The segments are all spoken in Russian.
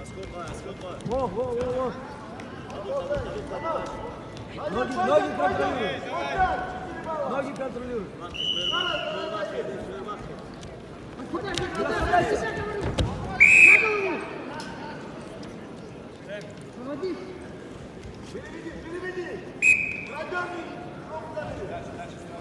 Во, во, во, во. Ноги, ноги контролируй. Ноги контролируй. Команда номер С. Расслабляйся, Дашкевич. Расслабляйся, стой.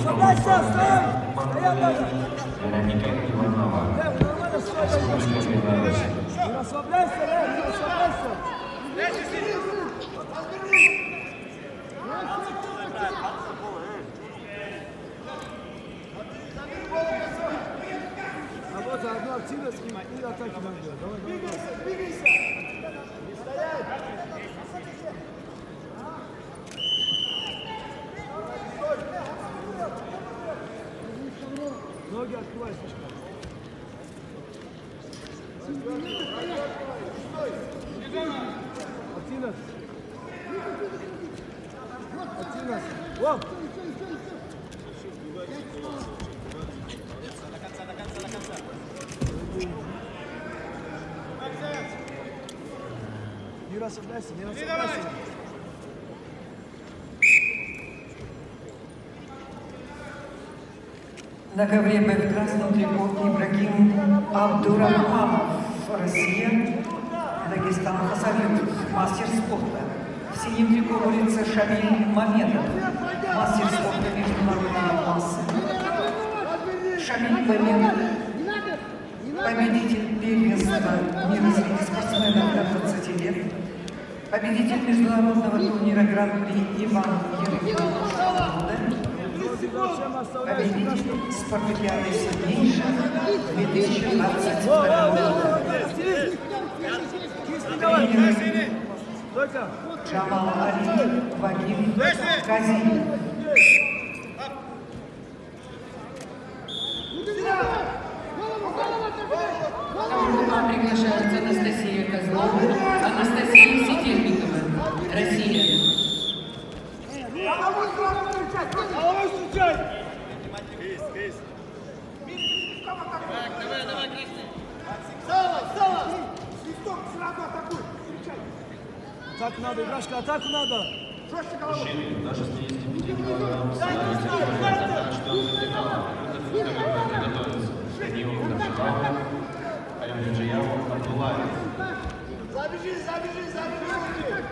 Стоять надо. Вероника Иванова. Лев, нормально стой. Не расслабляйся, Лев, не расслабляйся. А вот заодно активность и и атаки надо делать. Давай, давай, давай. Ноги открывай, слишком. Активность. Активность. Вон. Расслабляйся, не расслабляйся. На ковре в красном трико Ибрагим Абдурахманов, Россия, Дагестан Хасавюров, мастер спорта. В синем трико борется Шамиль Мамедов, мастер спорта международного класса. Шамиль Мамедов, победитель первенства мира среди спортсменов до 20 лет, победитель международного турнира Гран-при Иван Ермилов года, победитель спартакиады сильнейших 2022 года. Тренер. Джамал Али Вагим Казин. Приглашается Анастасия Козлова, Анастасия Сидельникова, Россия. Головой встречай! Так надо, Играшка, атаку надо! Мужчины до 65 килограмм становятся на четвертый финал. Приготовиться. Данил Кашевал, Алимджияров Абдулаев. Забежи, забежи, забежи!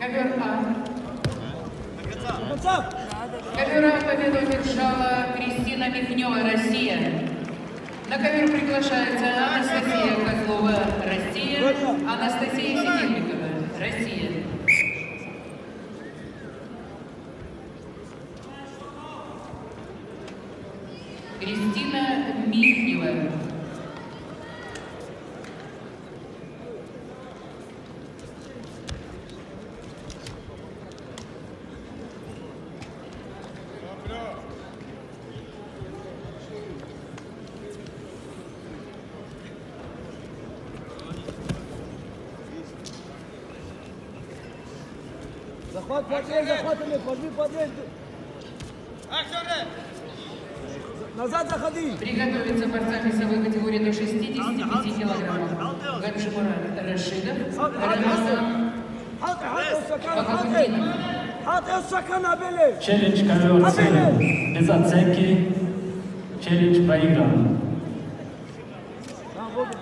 Ковер А. А победу одержала Кристина Михнева, Россия. На ковер приглашается Анастасия Козлова, Россия. Анастасия Сидельникова, Россия. Кристина Михнева. Захват подлей, захват или подми подлей. Назад заходи. Приготовиться борцам весовой категории до 65 килограммов. Гаджимурат Рашидов, Рамазан Kanne, Abele. Челлендж ковер без оценки. Челлендж проигран.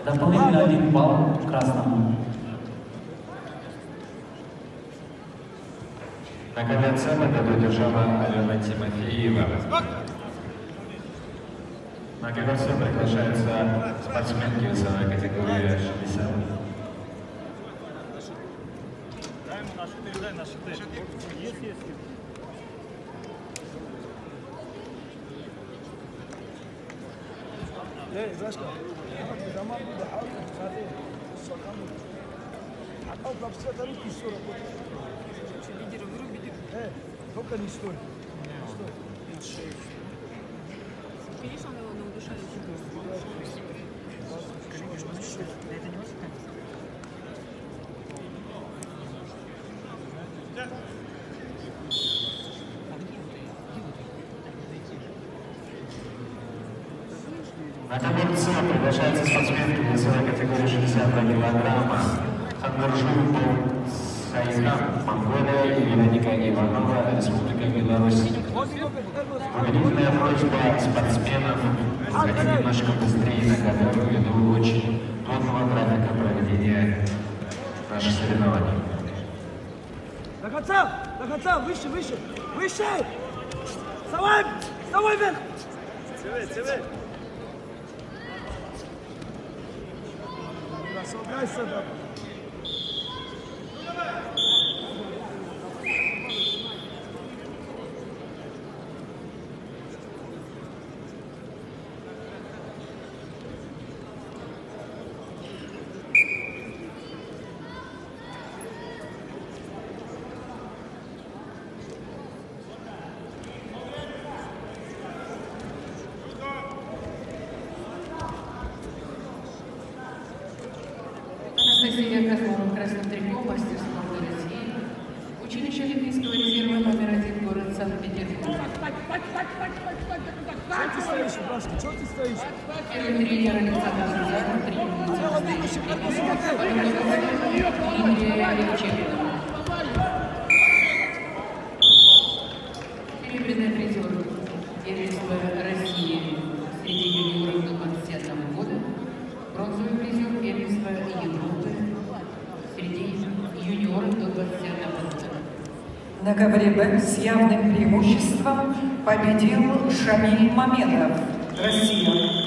Дополнительно один балл красному. Наконец, победу держава Алена Тимофеева. На конкурсе приглашаются спортсменки весовой категории 60. ليه باشا زمان بدي احاول بعدين حتى بس طريق الصوره только не стой. Не на удушающий. Это не может так? Да. На таблицу приглашается спортсменка весовой категории 62 килограмма Хангаржуева Сайхан, Монголия и Вероника Иванова, Республика Беларусь. Убедительная просьба спортсменов заходить немножко быстрее на ковер ввиду очень плотного графика проведения наших соревнований. до конца до конца выше выше выше вставай вставай вверх расслабляйся да. Анастасия Козлова, красном трико, мастер спорта России. Училище Олимпийского резерва номер один, город Санкт-Петербург. Что ты стоишь, Башка? Что ты стоишь? Тренер Александр Сазанов, тренер. Лидия Левченко. Серебряный призер первенства России среди юниоров до 21 года. Бронзовый призер первенства Европы среди юниоров до 21 года. На Б с явным преимуществом победил Шамиль Мамедов, Россия.